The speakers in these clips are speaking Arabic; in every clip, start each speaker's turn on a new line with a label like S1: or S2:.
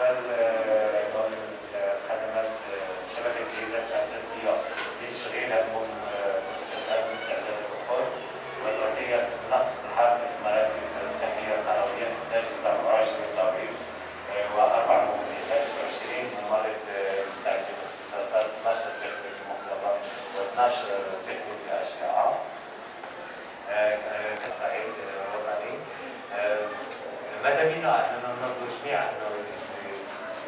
S1: استقبال آه، آه، خدمات آه، شبكة جيزه الاساسيه لتشغيلها باستخدام الوقود وزكيه نقص الحاصل في المراكز الصحيه القرويه تحتاج 24 طبيب وأربع ممرضات و20 ممرض متعدد الاختصاصات 12 تقنيك مختبر و12 تقنيك اشعه كصعيد وطني. ماذا بنا؟ أننا نرجو جميعا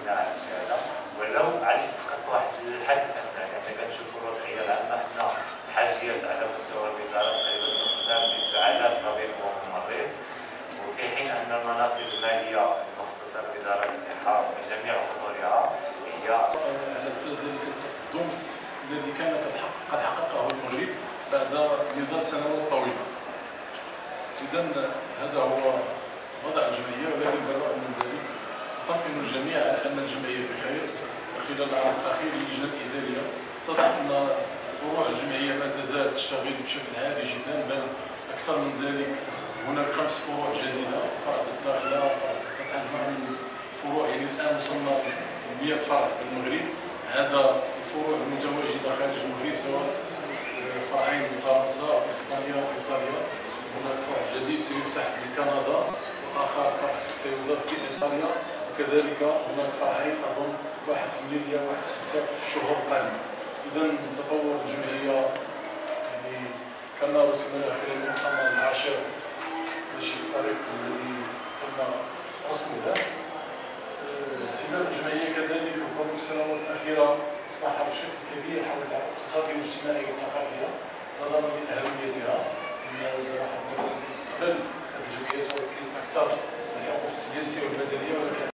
S1: على الشهادة ولو على الأقل واحد الحد أدنى يعني كنشوفوا الوضعية العامة حنا حاجيات على مستوى الوزارة تقريبا تقدم بسبعة طبيب وممرض وفي حين أن المناصب المالية المخصصة لوزارة الصحة بجميع خطورها هي
S2: على ذلك التقدم الذي كان قد حققه المغرب بعد نضال سنوات طويلة. إذا هذا هو وضع الجمعية ولكن بالرغم من ذلك أطمئن الجميع على أن الجمعية بخير. وخلال العام الأخير اللجنة الإدارية اتضح أن فروع الجمعية ما تزال تشتغل بشكل عادي جدا بل أكثر من ذلك هناك خمس فروع جديدة. فرع الداخلة تتجمع من فروع يعني الآن وصلنا 100 فرع بالمغرب. هذا الفروع المتواجدة خارج المغرب سواء فرعين بفرنسا في إسبانيا إيطاليا. هناك فرع جديد سيفتح بكندا وآخر فرع سيضاف في إيطاليا. وكذلك هناك ليبيا وواحد في ستة في الشهور القادمة. اذا تطور الجمعية يعني كما وصلنا خلال المؤتمر العاشر ماشي الطريق الذي تم رسمه اهتمام الجمعية كذلك ربما في السنوات الأخيرة اصبح بشكل كبير حول الاقتصاديه والاجتماعيه والثقافيه نظرا لأهميتها. إن واحد قبل الجمعيات تركز أكثر على الحقوق السياسيه والمدنية ولكن